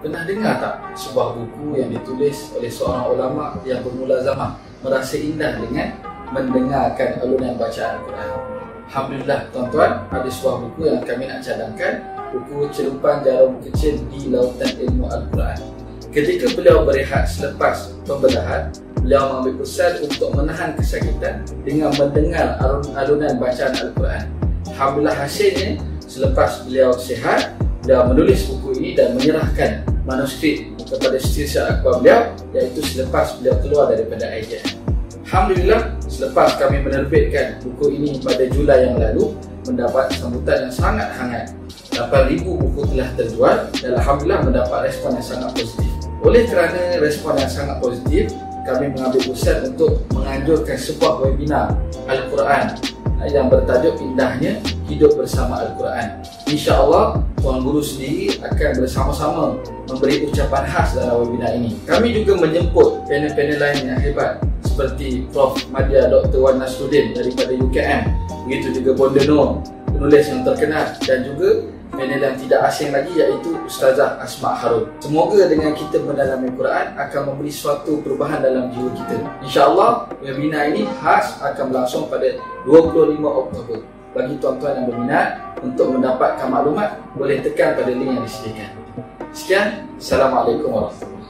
Pernah dengar tak sebuah buku yang ditulis oleh seorang ulama yang bermula zaman merasa indah dengan mendengarkan alunan bacaan Al-Quran. Alhamdulillah tuan-tuan, ada sebuah buku yang kami nak cadangkan, buku Celupan Jarum Kecil di Lautan Ilmu Al-Quran. Ketika beliau berehat selepas pembedahan, beliau mengambil pesan untuk menahan kesakitan dengan mendengar alunan bacaan Al-Quran. Alhamdulillah hasilnya, selepas beliau sihat, beliau menulis buku ini dan menyerahkan manuskrip kepada setiap akbar beliau iaitu selepas beliau keluar daripada IJN. Alhamdulillah selepas kami menerbitkan buku ini pada Julai yang lalu mendapat sambutan yang sangat hangat 8,000 buku telah terjual dan Alhamdulillah mendapat respon yang sangat positif oleh kerana respon yang sangat positif kami mengambil keputusan untuk menganjurkan sebuah webinar Al-Quran yang bertajuk indahnya hidup bersama Al-Quran. InsyaAllah Tuan Guru sendiri akan bersama-sama memberi ucapan khas dalam webinar ini. Kami juga menjemput panel-panel lain yang hebat seperti Prof. Madya Dr. Wan Nasruddin daripada UKM. Begitu juga Bondono, penulis yang terkenal dan juga panel yang tidak asing lagi iaitu Ustazah Asma Harun. Semoga dengan kita mendalami Quran akan memberi suatu perubahan dalam jiwa kita. InsyaAllah webinar ini khas akan berlangsung pada 25 Oktober. Bagi tuan-tuan yang berminat untuk mendapatkan maklumat boleh tekan pada link yang disediakan. Sekian, Assalamualaikum warahmatullahi